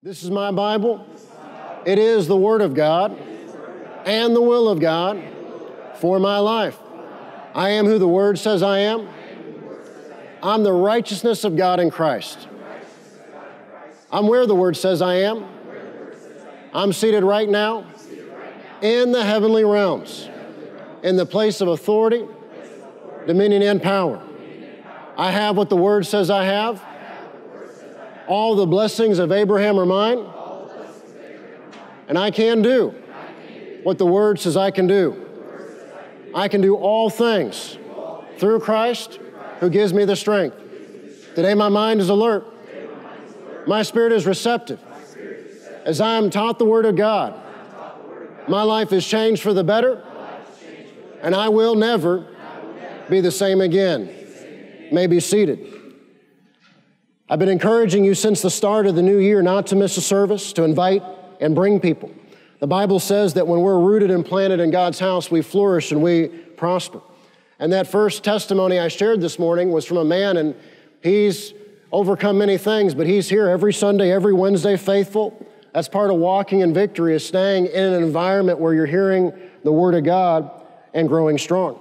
This is my Bible. It is the Word of God and the will of God for my life. I am who the Word says I am. I'm the righteousness of God in Christ. I'm where the Word says I am. I'm seated right now in the heavenly realms, in the place of authority, dominion, and power. I have what the Word says I have. All the blessings of Abraham are mine. And I can do what the Word says I can do. I can do all things through Christ who gives me the strength. Today, my mind is alert. My spirit is receptive. As I am taught the Word of God, my life is changed for the better, and I will never be the same again. May be seated. I've been encouraging you since the start of the new year not to miss a service, to invite and bring people. The Bible says that when we're rooted and planted in God's house, we flourish and we prosper. And that first testimony I shared this morning was from a man, and he's overcome many things, but he's here every Sunday, every Wednesday, faithful. That's part of walking in victory, is staying in an environment where you're hearing the Word of God and growing strong.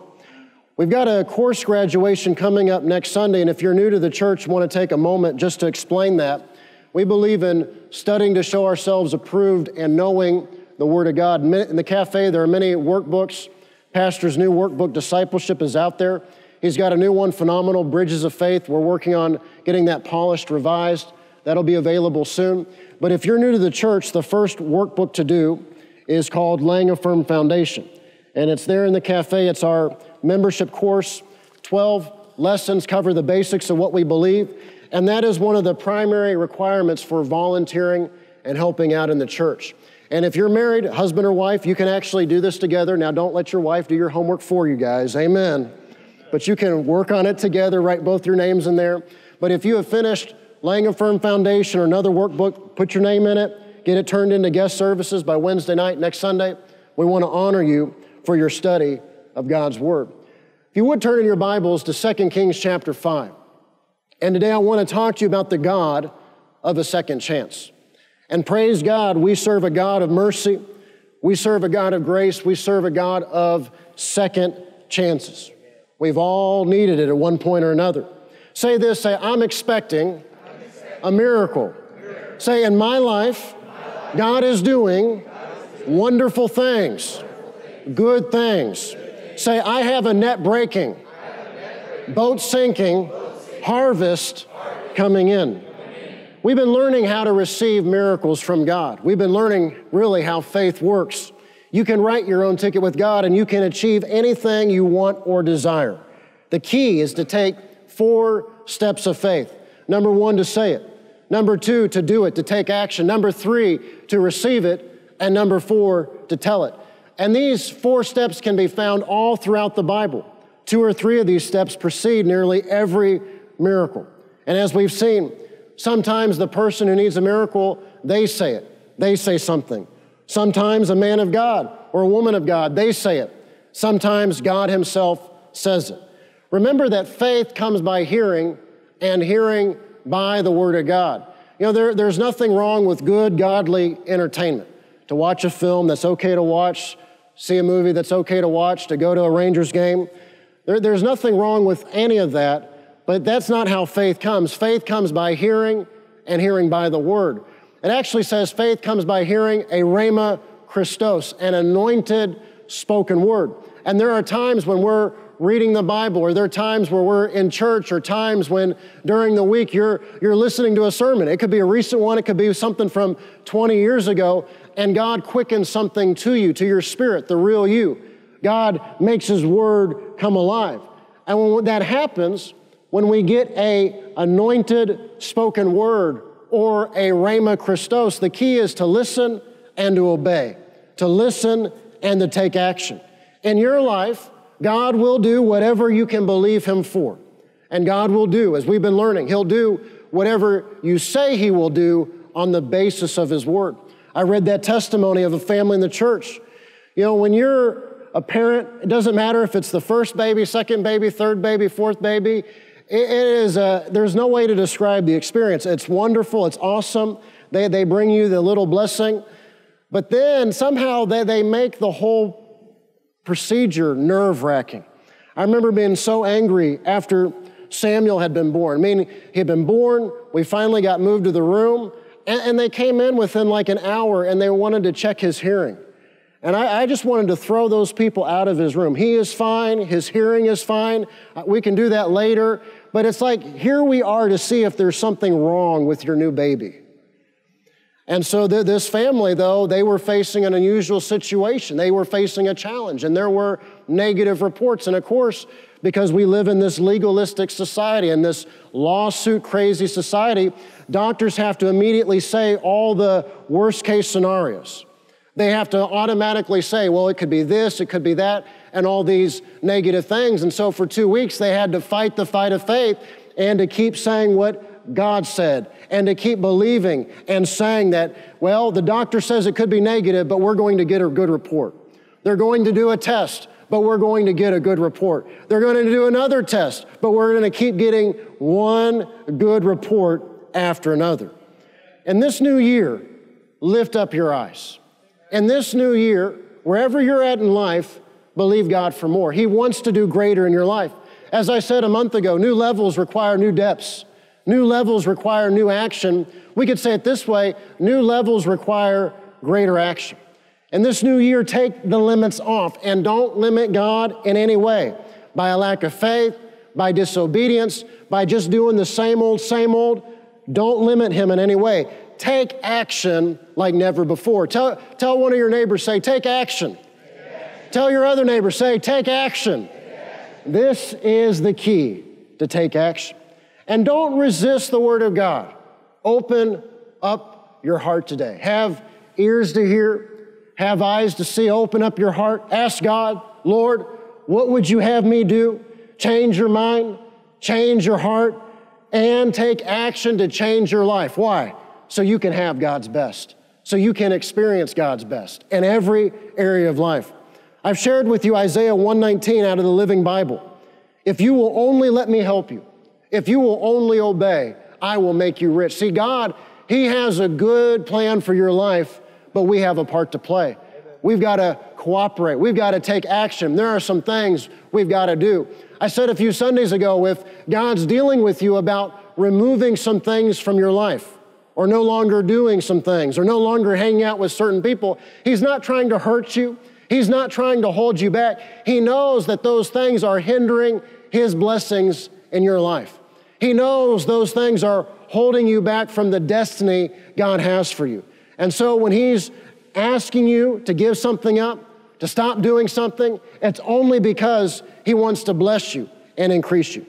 We've got a course graduation coming up next Sunday, and if you're new to the church, want to take a moment just to explain that. We believe in studying to show ourselves approved and knowing the Word of God. In the cafe, there are many workbooks. Pastor's new workbook, Discipleship, is out there. He's got a new one, Phenomenal Bridges of Faith. We're working on getting that polished, revised. That'll be available soon. But if you're new to the church, the first workbook to do is called Laying a Firm Foundation. And it's there in the cafe. It's our membership course. 12 lessons cover the basics of what we believe. And that is one of the primary requirements for volunteering and helping out in the church. And if you're married, husband or wife, you can actually do this together. Now, don't let your wife do your homework for you guys. Amen. But you can work on it together, write both your names in there. But if you have finished laying a firm foundation or another workbook, put your name in it, get it turned into guest services by Wednesday night, next Sunday. We want to honor you for your study of God's Word. If you would turn in your Bibles to 2 Kings chapter 5. And today I want to talk to you about the God of a second chance. And praise God, we serve a God of mercy. We serve a God of grace. We serve a God of second chances. We've all needed it at one point or another. Say this say, I'm expecting a miracle. Say, in my life, God is doing wonderful things, good things. Say, I have a net breaking, boat sinking, harvest coming in. We've been learning how to receive miracles from God. We've been learning really how faith works. You can write your own ticket with God and you can achieve anything you want or desire. The key is to take four steps of faith. Number one, to say it. Number two, to do it, to take action. Number three, to receive it. And number four, to tell it. And these four steps can be found all throughout the Bible. Two or three of these steps precede nearly every miracle. And as we've seen, Sometimes the person who needs a miracle, they say it. They say something. Sometimes a man of God or a woman of God, they say it. Sometimes God Himself says it. Remember that faith comes by hearing, and hearing by the Word of God. You know, there, there's nothing wrong with good, godly entertainment. To watch a film that's okay to watch, see a movie that's okay to watch, to go to a Rangers game. There, there's nothing wrong with any of that but that's not how faith comes. Faith comes by hearing and hearing by the word. It actually says faith comes by hearing a rhema Christos, an anointed spoken word. And there are times when we're reading the Bible, or there are times where we're in church, or times when during the week you're, you're listening to a sermon. It could be a recent one, it could be something from 20 years ago, and God quickens something to you, to your spirit, the real you. God makes His word come alive. And when that happens, when we get a anointed spoken word or a rhema Christos, the key is to listen and to obey, to listen and to take action. In your life, God will do whatever you can believe Him for. And God will do, as we've been learning, He'll do whatever you say He will do on the basis of His Word. I read that testimony of a family in the church. You know, when you're a parent, it doesn't matter if it's the first baby, second baby, third baby, fourth baby, it is, a, there's no way to describe the experience. It's wonderful, it's awesome. They, they bring you the little blessing. But then somehow they, they make the whole procedure nerve wracking. I remember being so angry after Samuel had been born. I mean, he had been born, we finally got moved to the room, and, and they came in within like an hour and they wanted to check his hearing. And I, I, just wanted to throw those people out of his room. He is fine, his hearing is fine. Uh, we can do that later. But it's like, here we are to see if there's something wrong with your new baby. And so th- this family, though, they were facing an unusual situation. They were facing a challenge, and there were negative reports. And of course, because we live in this legalistic society in this lawsuit crazy society, doctors have to immediately say all the worst case scenarios. They have to automatically say, well, it could be this, it could be that, and all these negative things. And so for two weeks, they had to fight the fight of faith and to keep saying what God said and to keep believing and saying that, well, the doctor says it could be negative, but we're going to get a good report. They're going to do a test, but we're going to get a good report. They're going to do another test, but we're going to keep getting one good report after another. And this new year, lift up your eyes. And this new year, wherever you're at in life, believe God for more. He wants to do greater in your life. As I said a month ago, new levels require new depths. New levels require new action. We could say it this way new levels require greater action. And this new year, take the limits off and don't limit God in any way by a lack of faith, by disobedience, by just doing the same old, same old. Don't limit Him in any way. Take action like never before. Tell, tell one of your neighbors, say, take action. Take action. Tell your other neighbor, say, take action. take action. This is the key to take action. And don't resist the Word of God. Open up your heart today. Have ears to hear, have eyes to see. Open up your heart. Ask God, Lord, what would you have me do? Change your mind, change your heart, and take action to change your life. Why? So you can have God's best, so you can experience God's best in every area of life. I've shared with you Isaiah 119 out of the Living Bible. If you will only let me help you, if you will only obey, I will make you rich. See, God, He has a good plan for your life, but we have a part to play. We've got to cooperate. We've got to take action. There are some things we've got to do. I said a few Sundays ago if God's dealing with you about removing some things from your life, or no longer doing some things, or no longer hanging out with certain people, He's not trying to hurt you. He's not trying to hold you back. He knows that those things are hindering His blessings in your life. He knows those things are holding you back from the destiny God has for you. And so when He's asking you to give something up, to stop doing something, it's only because He wants to bless you and increase you.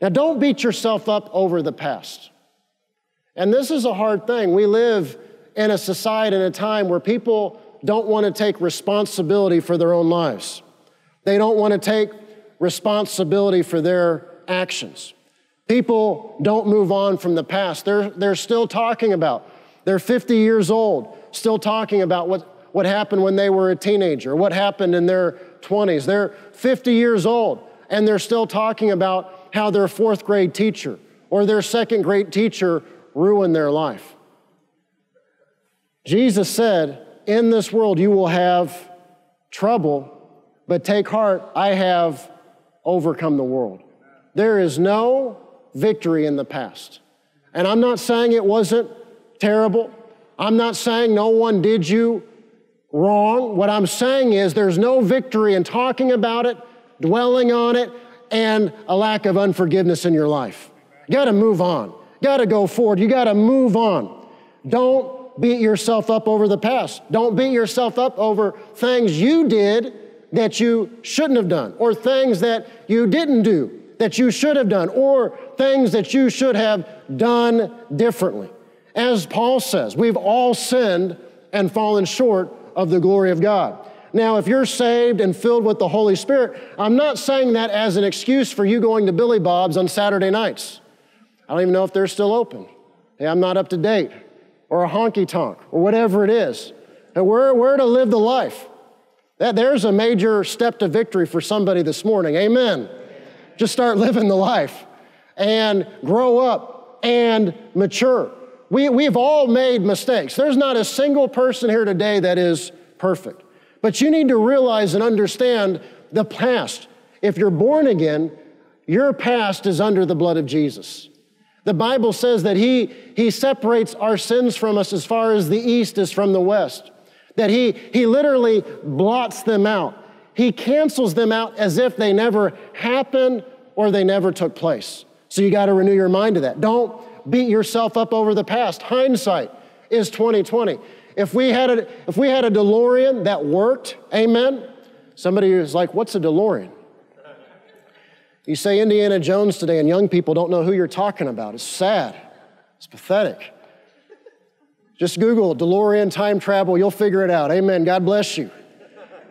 Now, don't beat yourself up over the past. And this is a hard thing. We live in a society in a time where people don't want to take responsibility for their own lives. They don't want to take responsibility for their actions. People don't move on from the past. They're, they're still talking about, they're 50 years old, still talking about what, what happened when they were a teenager, what happened in their 20s. They're 50 years old, and they're still talking about how their fourth grade teacher or their second grade teacher ruined their life. Jesus said, In this world you will have trouble, but take heart, I have overcome the world. There is no victory in the past. And I'm not saying it wasn't terrible. I'm not saying no one did you wrong. What I'm saying is there's no victory in talking about it, dwelling on it, and a lack of unforgiveness in your life. You gotta move on. You gotta go forward. You gotta move on. Don't beat yourself up over the past. Don't beat yourself up over things you did that you shouldn't have done or things that you didn't do that you should have done or things that you should have done differently. As Paul says, we've all sinned and fallen short of the glory of God. Now, if you're saved and filled with the Holy Spirit, I'm not saying that as an excuse for you going to Billy Bob's on Saturday nights. I don't even know if they're still open. Hey, I'm not up to date. Or a honky tonk, or whatever it is. And we're, we're to live the life. That, there's a major step to victory for somebody this morning. Amen. Just start living the life and grow up and mature. We, we've all made mistakes. There's not a single person here today that is perfect. But you need to realize and understand the past. If you're born again, your past is under the blood of Jesus. The Bible says that he, he separates our sins from us as far as the east is from the west, that he, he literally blots them out. He cancels them out as if they never happened or they never took place. So you got to renew your mind to that. Don't beat yourself up over the past. Hindsight is 2020. If we had a, if we had a DeLorean that worked, amen. Somebody is like, "What's a DeLorean?" You say Indiana Jones today, and young people don't know who you're talking about. It's sad. It's pathetic. Just Google DeLorean time travel, you'll figure it out. Amen. God bless you.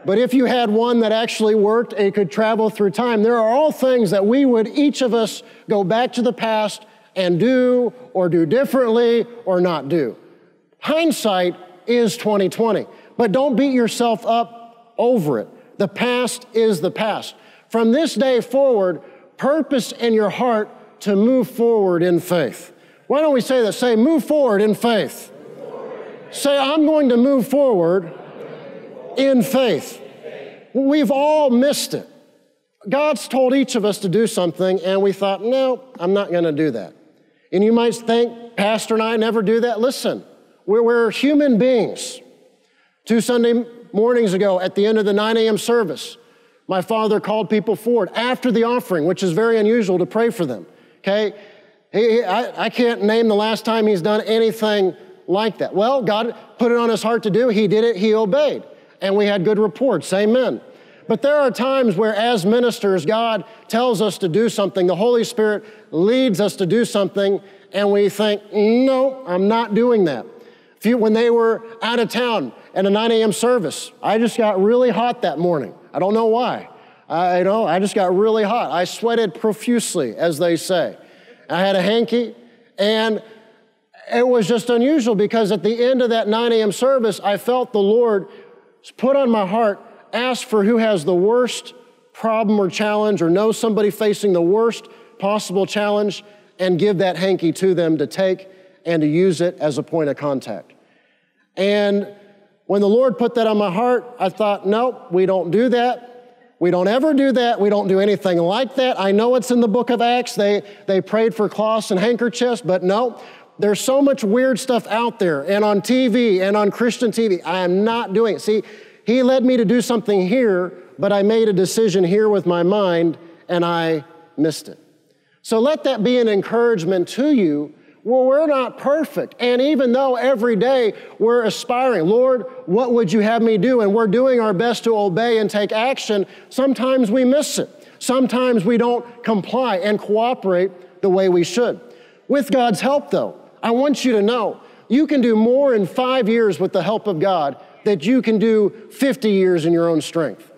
But if you had one that actually worked and could travel through time, there are all things that we would, each of us, go back to the past and do or do differently or not do. Hindsight is 2020, but don't beat yourself up over it. The past is the past. From this day forward, purpose in your heart to move forward in faith. Why don't we say that? Say, move forward in faith. Say, I'm going to move forward in faith. We've all missed it. God's told each of us to do something, and we thought, no, I'm not going to do that. And you might think, Pastor and I never do that. Listen, we're, we're human beings. Two Sunday mornings ago, at the end of the 9 a.m. service, my father called people forward after the offering, which is very unusual to pray for them. Okay? He, I, I can't name the last time he's done anything like that. Well, God put it on his heart to do. He did it, he obeyed. And we had good reports. Amen. But there are times where, as ministers, God tells us to do something, the Holy Spirit leads us to do something, and we think, no, I'm not doing that. when they were out of town at a 9 a.m. service, I just got really hot that morning. I don't know why. I, you know, I just got really hot. I sweated profusely, as they say. I had a hanky, and it was just unusual because at the end of that 9 a.m. service, I felt the Lord put on my heart, ask for who has the worst problem or challenge or know somebody facing the worst possible challenge and give that hanky to them to take and to use it as a point of contact. And when the Lord put that on my heart, I thought, nope, we don't do that. We don't ever do that. We don't do anything like that. I know it's in the book of Acts. They, they prayed for cloths and handkerchiefs, but no, there's so much weird stuff out there and on TV and on Christian TV. I am not doing it. See, He led me to do something here, but I made a decision here with my mind and I missed it. So let that be an encouragement to you well, we're not perfect. And even though every day we're aspiring, Lord, what would you have me do? And we're doing our best to obey and take action, sometimes we miss it. Sometimes we don't comply and cooperate the way we should. With God's help, though, I want you to know you can do more in five years with the help of God that you can do 50 years in your own strength.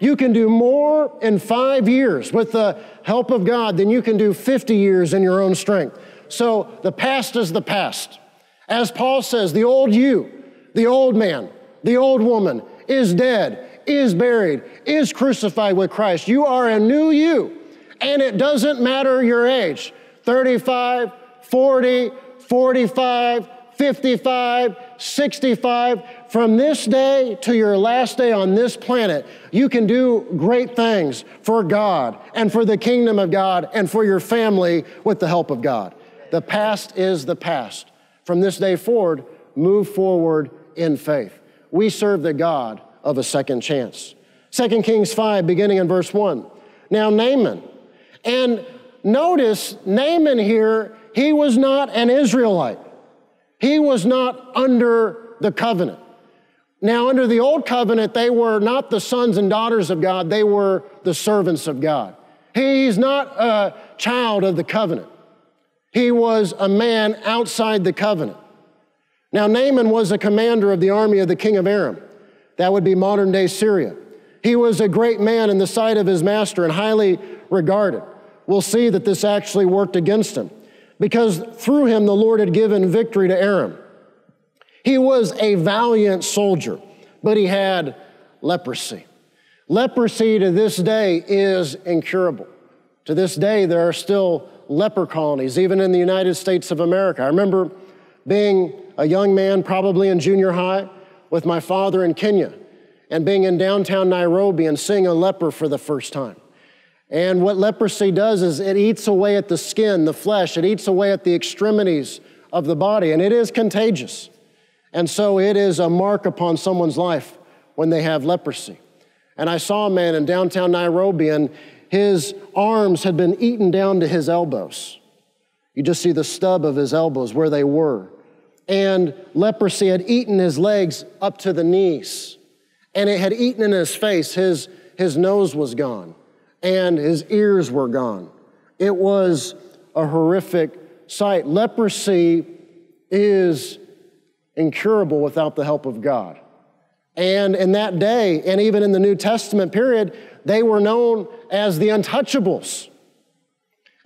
You can do more in five years with the help of God than you can do 50 years in your own strength. So the past is the past. As Paul says, the old you, the old man, the old woman is dead, is buried, is crucified with Christ. You are a new you. And it doesn't matter your age 35, 40, 45, 55, 65. From this day to your last day on this planet, you can do great things for God and for the kingdom of God and for your family with the help of God. The past is the past. From this day forward, move forward in faith. We serve the God of a second chance. 2 Kings 5, beginning in verse 1. Now, Naaman. And notice, Naaman here, he was not an Israelite. He was not under the covenant. Now, under the old covenant, they were not the sons and daughters of God, they were the servants of God. He's not a child of the covenant. He was a man outside the covenant. Now, Naaman was a commander of the army of the king of Aram. That would be modern day Syria. He was a great man in the sight of his master and highly regarded. We'll see that this actually worked against him because through him the Lord had given victory to Aram. He was a valiant soldier, but he had leprosy. Leprosy to this day is incurable. To this day, there are still leper colonies, even in the United States of America. I remember being a young man, probably in junior high, with my father in Kenya, and being in downtown Nairobi and seeing a leper for the first time. And what leprosy does is it eats away at the skin, the flesh, it eats away at the extremities of the body, and it is contagious. And so it is a mark upon someone's life when they have leprosy. And I saw a man in downtown Nairobi, and his arms had been eaten down to his elbows. You just see the stub of his elbows where they were. And leprosy had eaten his legs up to the knees. And it had eaten in his face. His, his nose was gone, and his ears were gone. It was a horrific sight. Leprosy is incurable without the help of God. And in that day, and even in the New Testament period, they were known as the untouchables.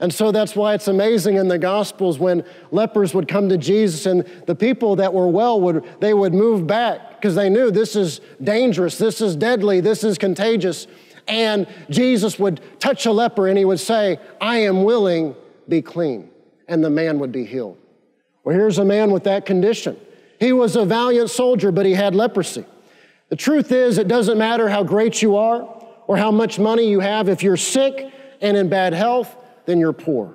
And so that's why it's amazing in the Gospels when lepers would come to Jesus and the people that were well would they would move back because they knew this is dangerous, this is deadly, this is contagious. And Jesus would touch a leper and he would say, I am willing, be clean. And the man would be healed. Well, here's a man with that condition. He was a valiant soldier, but he had leprosy. The truth is, it doesn't matter how great you are or how much money you have. If you're sick and in bad health, then you're poor.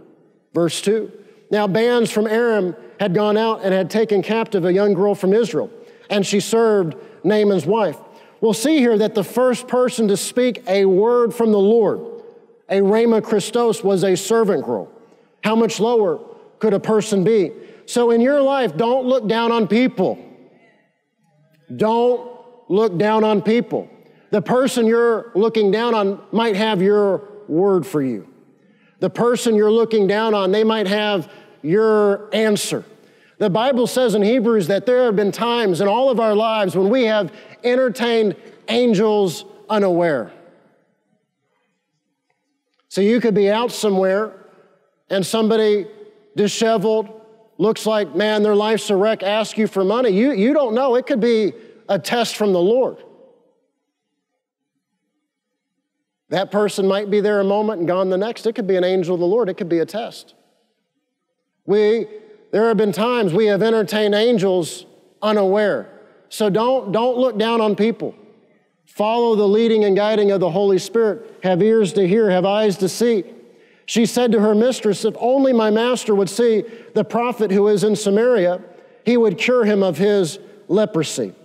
Verse 2. Now, bands from Aram had gone out and had taken captive a young girl from Israel, and she served Naaman's wife. We'll see here that the first person to speak a word from the Lord, a Rhema Christos, was a servant girl. How much lower could a person be? So, in your life, don't look down on people. Don't look down on people. The person you're looking down on might have your word for you. The person you're looking down on, they might have your answer. The Bible says in Hebrews that there have been times in all of our lives when we have entertained angels unaware. So you could be out somewhere and somebody disheveled, looks like, man, their life's a wreck, ask you for money. You, you don't know. It could be a test from the Lord. That person might be there a moment and gone the next. It could be an angel of the Lord, it could be a test. We, there have been times we have entertained angels unaware. So don't, don't look down on people. Follow the leading and guiding of the Holy Spirit. Have ears to hear, have eyes to see. She said to her mistress, If only my master would see the prophet who is in Samaria, he would cure him of his leprosy.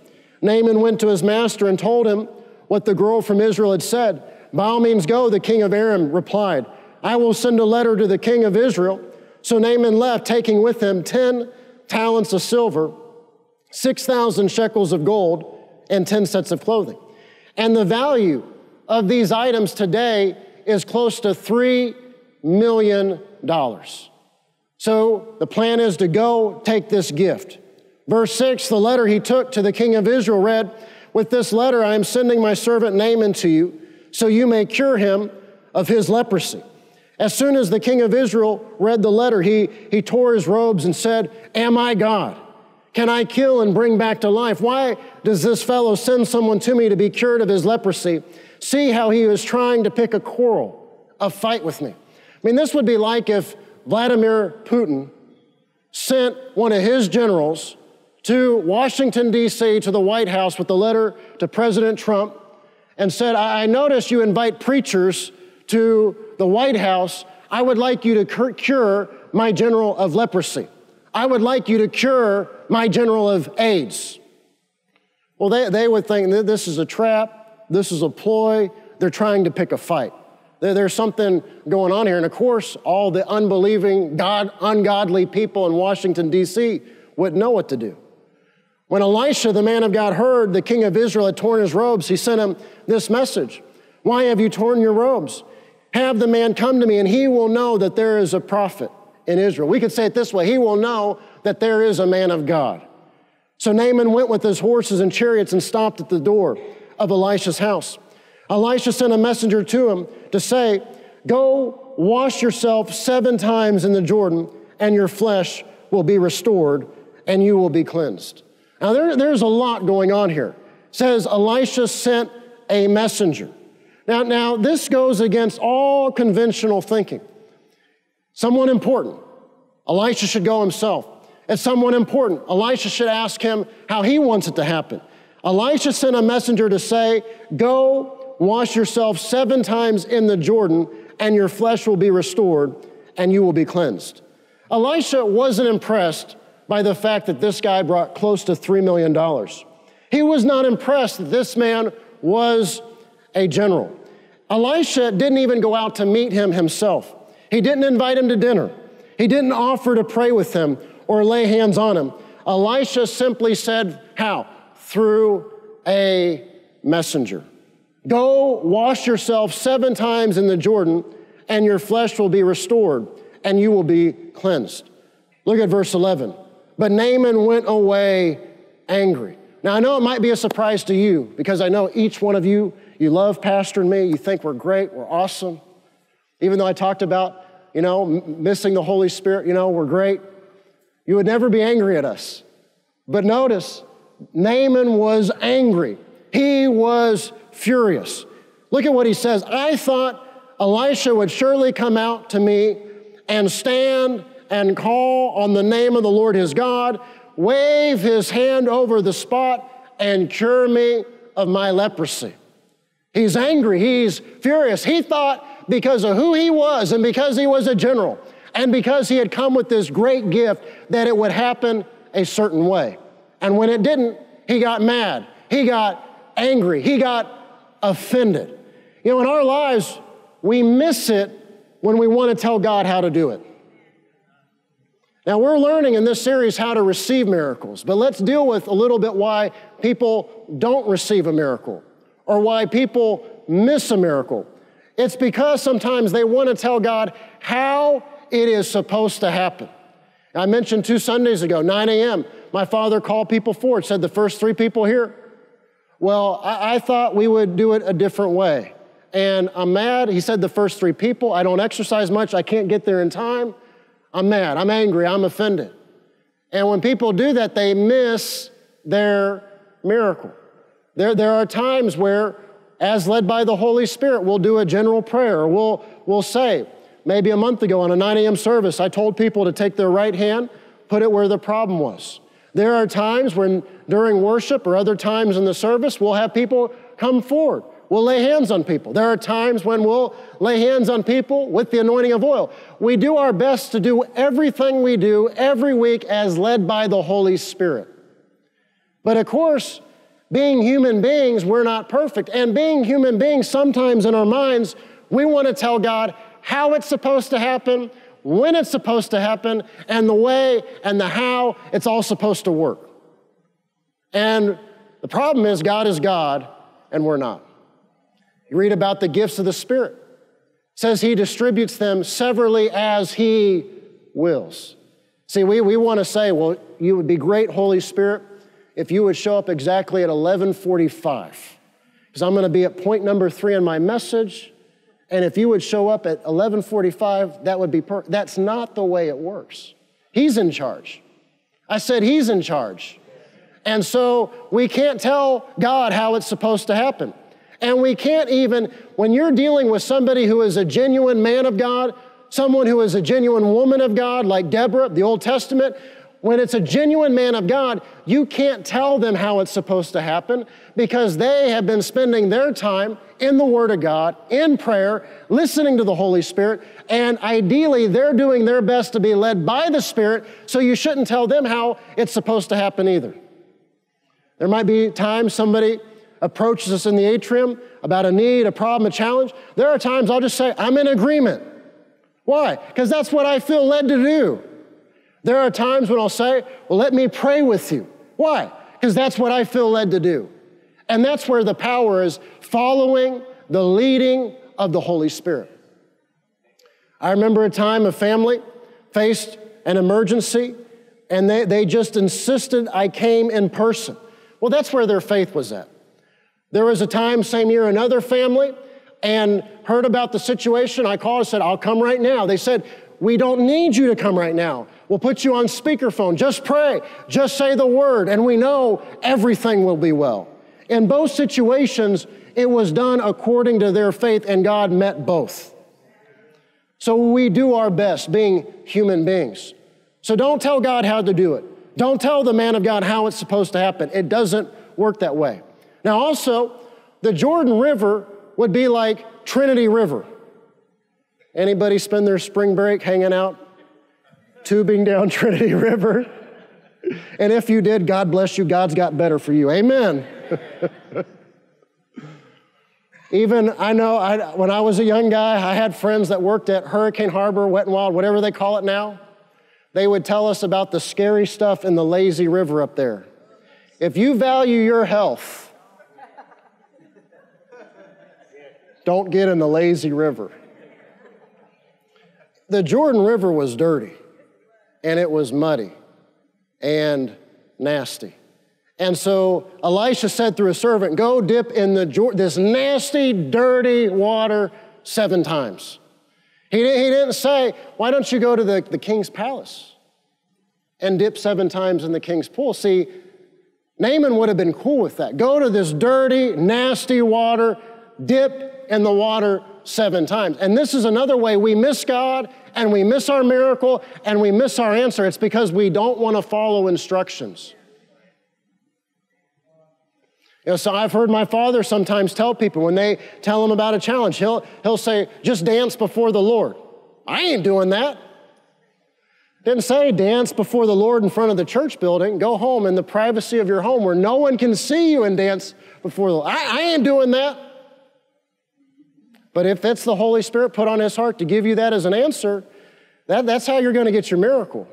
Naaman went to his master and told him what the girl from Israel had said. By all means, go, the king of Aram replied. I will send a letter to the king of Israel. So Naaman left, taking with him 10 talents of silver, 6,000 shekels of gold, and 10 sets of clothing. And the value of these items today is close to $3 million. So the plan is to go take this gift. Verse 6 the letter he took to the king of Israel read, With this letter I am sending my servant Naaman to you, so you may cure him of his leprosy. As soon as the king of Israel read the letter, he, he tore his robes and said, Am I God? Can I kill and bring back to life? Why does this fellow send someone to me to be cured of his leprosy? See how he is trying to pick a quarrel, a fight with me. I mean, this would be like if Vladimir Putin sent one of his generals to Washington, D.C., to the White House with a letter to President Trump and said, I notice you invite preachers to the White House. I would like you to cure my general of leprosy. I would like you to cure my general of AIDS. Well, they, they would think this is a trap, this is a ploy, they're trying to pick a fight. There's something going on here. And of course, all the unbelieving, God, ungodly people in Washington, D.C. wouldn't know what to do. When Elisha, the man of God, heard the king of Israel had torn his robes, he sent him this message Why have you torn your robes? Have the man come to me, and he will know that there is a prophet in Israel. We could say it this way He will know that there is a man of God. So Naaman went with his horses and chariots and stopped at the door of Elisha's house. Elisha sent a messenger to him to say, Go wash yourself seven times in the Jordan, and your flesh will be restored, and you will be cleansed. Now, there, there's a lot going on here. It says Elisha sent a messenger. Now, now, this goes against all conventional thinking. Someone important. Elisha should go himself. It's someone important. Elisha should ask him how he wants it to happen. Elisha sent a messenger to say, Go wash yourself seven times in the Jordan, and your flesh will be restored, and you will be cleansed. Elisha wasn't impressed by the fact that this guy brought close to $3 million. He was not impressed that this man was a general. Elisha didn't even go out to meet him himself. He didn't invite him to dinner. He didn't offer to pray with him or lay hands on him. Elisha simply said, How? Through a messenger. Go wash yourself seven times in the Jordan, and your flesh will be restored, and you will be cleansed. Look at verse 11. But Naaman went away angry. Now, I know it might be a surprise to you because I know each one of you, you love Pastor and me, you think we're great, we're awesome. Even though I talked about, you know, missing the Holy Spirit, you know, we're great. You would never be angry at us. But notice, Naaman was angry. He was furious. Look at what he says. I thought Elisha would surely come out to me and stand and call on the name of the Lord his God, wave his hand over the spot, and cure me of my leprosy. He's angry, he's furious. He thought because of who he was and because he was a general, and because he had come with this great gift, that it would happen a certain way. And when it didn't, he got mad. He got angry. He got offended. You know, in our lives, we miss it when we want to tell God how to do it. Now, we're learning in this series how to receive miracles, but let's deal with a little bit why people don't receive a miracle or why people miss a miracle. It's because sometimes they want to tell God how it is supposed to happen. I mentioned two Sundays ago, 9 a.m., my father called people forward, said the first three people here. Well, I, I thought we would do it a different way. And I'm mad. He said the first three people. I don't exercise much. I can't get there in time. I'm mad. I'm angry. I'm offended. And when people do that, they miss their miracle. There, there are times where, as led by the Holy Spirit, we'll do a general prayer. We'll, we'll say, maybe a month ago on a 9 a.m. service, I told people to take their right hand, put it where the problem was. There are times when during worship or other times in the service, we'll have people come forward. We'll lay hands on people. There are times when we'll lay hands on people with the anointing of oil. We do our best to do everything we do every week as led by the Holy Spirit. But of course, being human beings, we're not perfect. And being human beings, sometimes in our minds, we want to tell God how it's supposed to happen, when it's supposed to happen, and the way and the how it's all supposed to work. And the problem is, God is God and we're not. You read about the gifts of the Spirit. It says he distributes them severally as he wills. See, we, we want to say, well, you would be great, Holy Spirit, if you would show up exactly at 1145. Because I'm going to be at point number three in my message. And if you would show up at 1145, that would be perfect. That's not the way it works. He's in charge. I said he's in charge. And so we can't tell God how it's supposed to happen. And we can't even, when you're dealing with somebody who is a genuine man of God, someone who is a genuine woman of God, like Deborah, the Old Testament, when it's a genuine man of God, you can't tell them how it's supposed to happen because they have been spending their time in the Word of God, in prayer, listening to the Holy Spirit, and ideally they're doing their best to be led by the Spirit, so you shouldn't tell them how it's supposed to happen either. There might be times somebody approaches us in the atrium about a need, a problem, a challenge. There are times I'll just say, I'm in agreement. Why? Because that's what I feel led to do. There are times when I'll say, Well, let me pray with you. Why? Because that's what I feel led to do. And that's where the power is following the leading of the Holy Spirit. I remember a time a family faced an emergency and they, they just insisted I came in person. Well, that's where their faith was at. There was a time, same year, another family and heard about the situation. I called and said, I'll come right now. They said, We don't need you to come right now. We'll put you on speakerphone. Just pray, just say the word, and we know everything will be well. In both situations, it was done according to their faith, and God met both. So we do our best being human beings. So don't tell God how to do it. Don't tell the man of God how it's supposed to happen. It doesn't work that way. Now, also, the Jordan River would be like Trinity River. Anybody spend their spring break hanging out, tubing down Trinity River? And if you did, God bless you. God's got better for you. Amen. Even I know I, when I was a young guy, I had friends that worked at Hurricane Harbor, Wet and Wild, whatever they call it now. They would tell us about the scary stuff in the lazy river up there. If you value your health, don't get in the lazy river. The Jordan River was dirty and it was muddy and nasty. And so Elisha said through a servant, Go dip in the, this nasty, dirty water seven times. He, he didn't say, Why don't you go to the, the king's palace and dip seven times in the king's pool? See, Naaman would have been cool with that. Go to this dirty, nasty water, dip in the water seven times. And this is another way we miss God and we miss our miracle and we miss our answer. It's because we don't want to follow instructions. You know, so I've heard my father sometimes tell people when they tell him about a challenge, he'll, he'll say, just dance before the Lord. I ain't doing that. Didn't say dance before the Lord in front of the church building. Go home in the privacy of your home where no one can see you and dance before the Lord. I, I ain't doing that. But if it's the Holy Spirit put on his heart to give you that as an answer, that, that's how you're going to get your miracle.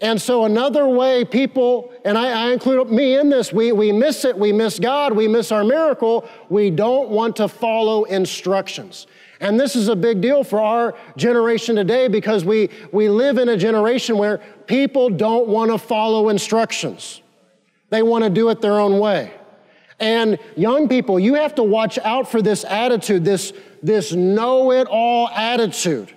And so, another way people, and I, I, include me in this, we, we miss it, we miss God, we miss our miracle, we don't want to follow instructions. And this is a big deal for our generation today because we, we live in a generation where people don't want to follow instructions, they want to do it their own way. And young people, you have to watch out for this attitude, this, this know it all attitude.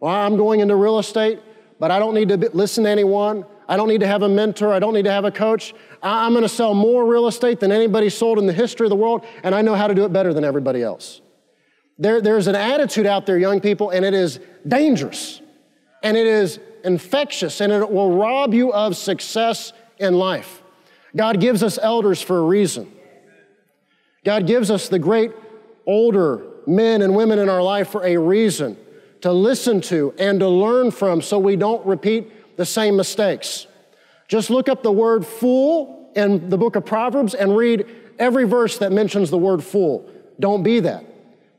Well, I'm going into real estate but I don't need to listen to anyone. I don't need to have a mentor. I don't need to have a coach. I'm going to sell more real estate than anybody sold in the history of the world, and I know how to do it better than everybody else. There, there's an attitude out there, young people, and it is dangerous, and it is infectious, and it will rob you of success in life. God gives us elders for a reason. God gives us the great older men and women in our life for a reason to listen to and to learn from so we don't repeat the same mistakes. Just look up the word fool in the book of Proverbs and read every verse that mentions the word fool. Don't be that.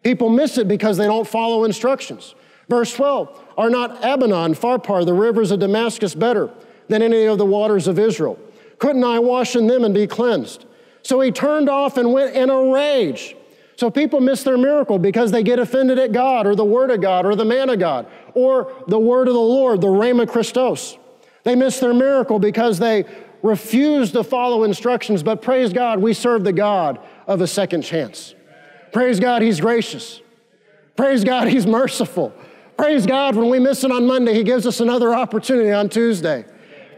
People miss it because they don't follow instructions. Verse 12 Are not Abana, Pharpar, the rivers of Damascus better than any of the waters of Israel? Couldn't I wash in them and be cleansed? So he turned off and went in a rage. So people miss their miracle because they get offended at God or the Word of God or the man of God or the Word of the Lord, the Rhema Christos. They miss their miracle because they refuse to follow instructions, but praise God, we serve the God of a second chance. Praise God, He's gracious. Praise God, He's merciful. Praise God, when we miss it on Monday, He gives us another opportunity on Tuesday.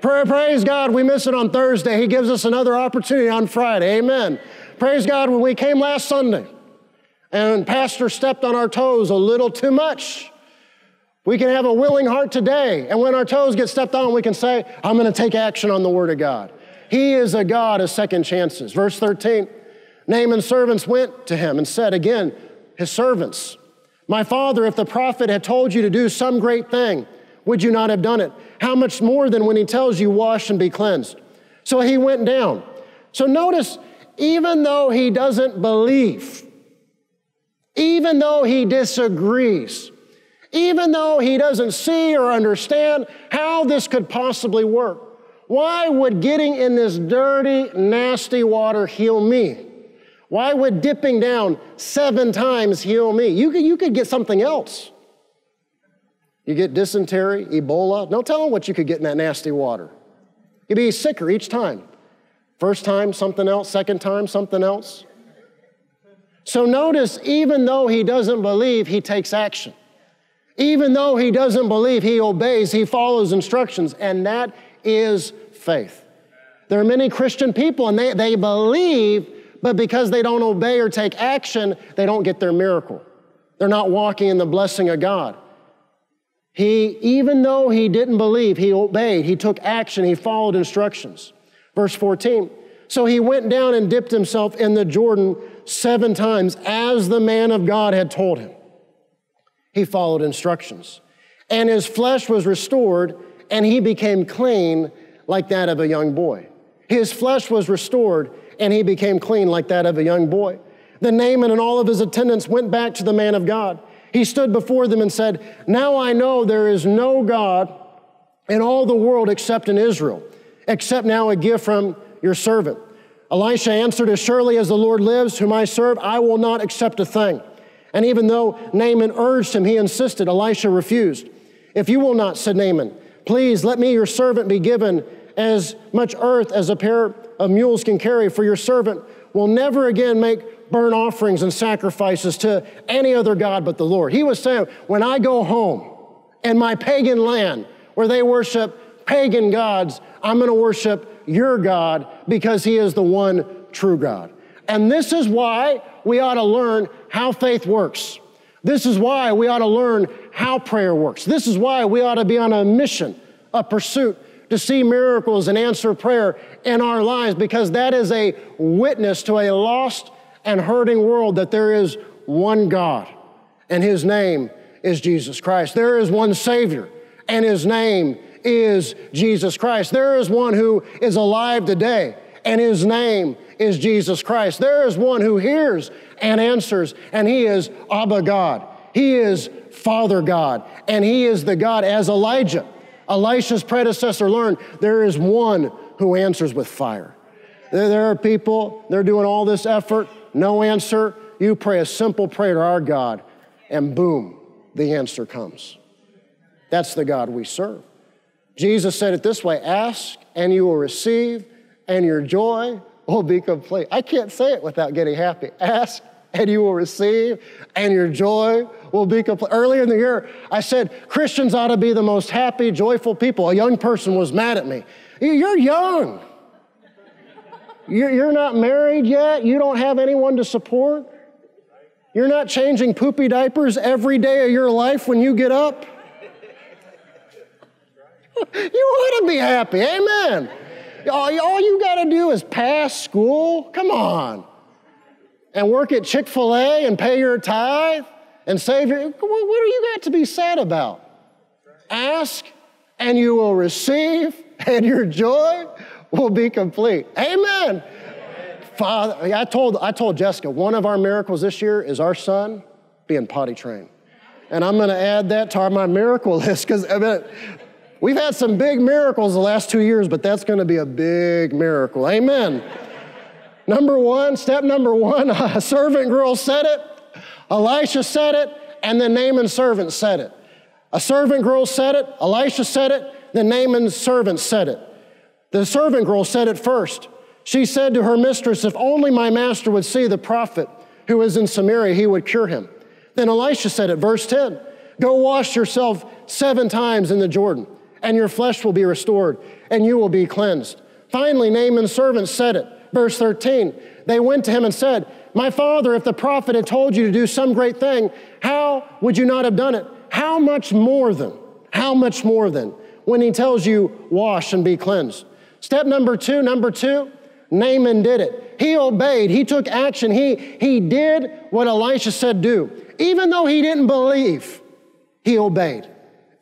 Praise God, we miss it on Thursday, He gives us another opportunity on Friday. Amen. Praise God, when we came last Sunday, and pastor stepped on our toes a little too much. We can have a willing heart today, and when our toes get stepped on, we can say, I'm going to take action on the Word of God. He is a God of second chances. Verse 13 Naaman's servants went to him and said, again, his servants, My father, if the prophet had told you to do some great thing, would you not have done it? How much more than when he tells you, Wash and be cleansed? So he went down. So notice, even though he doesn't believe, even though he disagrees, even though he doesn't see or understand how this could possibly work. Why would getting in this dirty, nasty water heal me? Why would dipping down seven times heal me? You could, you could get something else. You get dysentery, Ebola. Don't tell them what you could get in that nasty water. You'd be sicker each time. First time, something else. Second time, something else. So notice, even though he doesn't believe, he takes action. Even though he doesn't believe, he obeys, he follows instructions, and that is faith. There are many Christian people and they, they believe, but because they don't obey or take action, they don't get their miracle. They're not walking in the blessing of God. He, even though he didn't believe, he obeyed, he took action, he followed instructions. Verse 14. So he went down and dipped himself in the Jordan seven times, as the man of God had told him. He followed instructions. And his flesh was restored, and he became clean like that of a young boy. His flesh was restored, and he became clean like that of a young boy. Then Naaman and all of his attendants went back to the man of God. He stood before them and said, Now I know there is no God in all the world except in Israel, except now a gift from your servant. Elisha answered, As surely as the Lord lives, whom I serve, I will not accept a thing. And even though Naaman urged him, he insisted. Elisha refused. If you will not, said Naaman, please let me, your servant, be given as much earth as a pair of mules can carry, for your servant will never again make burnt offerings and sacrifices to any other God but the Lord. He was saying, When I go home in my pagan land where they worship pagan gods, I'm going to worship your God because he is the one true God. And this is why we ought to learn how faith works. This is why we ought to learn how prayer works. This is why we ought to be on a mission, a pursuit to see miracles and answer prayer in our lives because that is a witness to a lost and hurting world that there is one God and his name is Jesus Christ. There is one Savior and his name is Jesus Christ. There is one who is alive today and his name is Jesus Christ. There is one who hears and answers, and he is Abba God. He is Father God, and he is the God as Elijah. Elisha's predecessor learned there is one who answers with fire. There are people, they're doing all this effort, no answer. You pray a simple prayer to our God, and boom, the answer comes. That's the God we serve. Jesus said it this way ask and you will receive, and your joy will be complete. I can't say it without getting happy. Ask and you will receive, and your joy will be complete. Earlier in the year, I said Christians ought to be the most happy, joyful people. A young person was mad at me. You're young. You're not married yet. You don't have anyone to support. You're not changing poopy diapers every day of your life when you get up. you ought to be happy. Amen. All, you got to do is pass school. Come on. And work at Chick fil A and pay your tithe and Savior. What, do you got to be sad about? Ask and you will receive, and your joy will be complete. Amen. Father, I told, I told Jessica, one of our miracles this year is our son being potty trained. And I'm going to add that to our, my miracle list because I mean, We've had some big miracles the last two years, but that's going to be a big miracle. Amen. number one, step number one, a servant girl said it, Elisha said it, and then Naaman's servant said it. A servant girl said it, Elisha said it, then Naaman's servant said it. The servant girl said it first. She said to her mistress, If only my master would see the prophet who is in Samaria, he would cure him. Then Elisha said it, verse 10 Go wash yourself seven times in the Jordan and your flesh will be restored, and you will be cleansed. Finally, Naaman's servant said it. Verse 13 They went to him and said, My father, if the prophet had told you to do some great thing, how would you not have done it? How much more than? How much more than when he tells you, Wash and be cleansed? Step number two, number two, Naaman did it. He obeyed, he took action, he, he did what Elisha said do. Even though he didn't believe, he obeyed.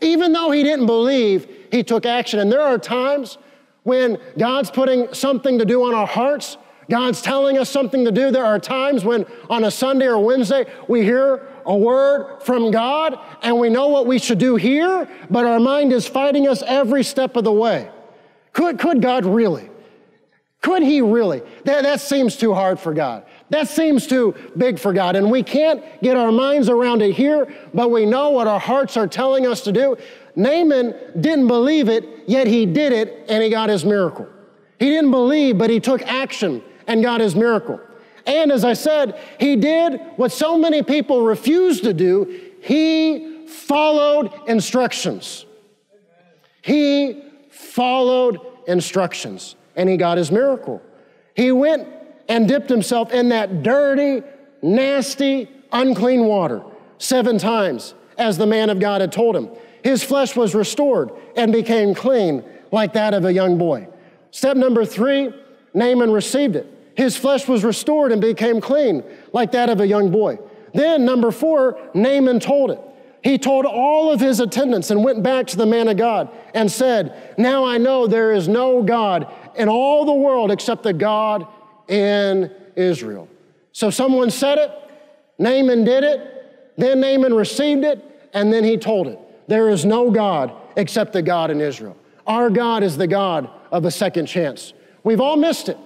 Even though he didn't believe, he took action. And there are times when God's putting something to do on our hearts, God's telling us something to do. There are times when on a Sunday or Wednesday we hear a word from God and we know what we should do here, but our mind is fighting us every step of the way. Could, could God really? Could He really? That, that seems too hard for God. That seems too big for God. And we can't get our minds around it here, but we know what our hearts are telling us to do. Naaman didn't believe it, yet he did it and he got his miracle. He didn't believe, but he took action and got his miracle. And as I said, he did what so many people refuse to do he followed instructions. He followed instructions and he got his miracle. He went and dipped himself in that dirty, nasty, unclean water seven times, as the man of God had told him. His flesh was restored and became clean like that of a young boy. Step number three, Naaman received it. His flesh was restored and became clean like that of a young boy. Then, number four, Naaman told it. He told all of his attendants and went back to the man of God and said, Now I know there is no God in all the world except the God in Israel. So someone said it, Naaman did it, then Naaman received it, and then he told it. There is no God except the God in Israel. Our God is the God of a second chance. We've all missed it.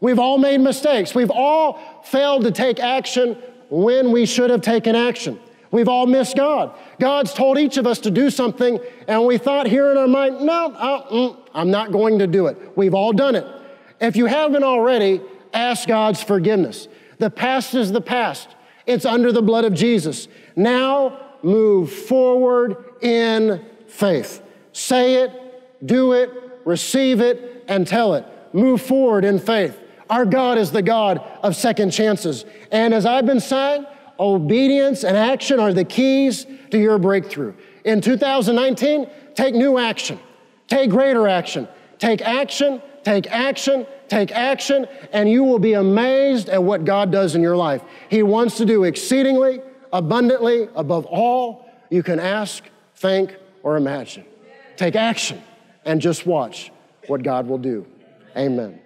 We've all made mistakes. We've all failed to take action when we should have taken action. We've all missed God. God's told each of us to do something, and we thought here in our mind, no, uh, mm, I'm not going to do it. We've all done it. If you haven't already, ask God's forgiveness. The past is the past, it's under the blood of Jesus. Now move forward in faith. Say it, do it, receive it, and tell it. Move forward in faith. Our God is the God of second chances. And as I've been saying, obedience and action are the keys to your breakthrough. In 2019, take new action, take greater action, take action, take action, take action, and you will be amazed at what God does in your life. He wants to do exceedingly, abundantly, above all you can ask, think, or imagine. Take action and just watch what God will do. Amen.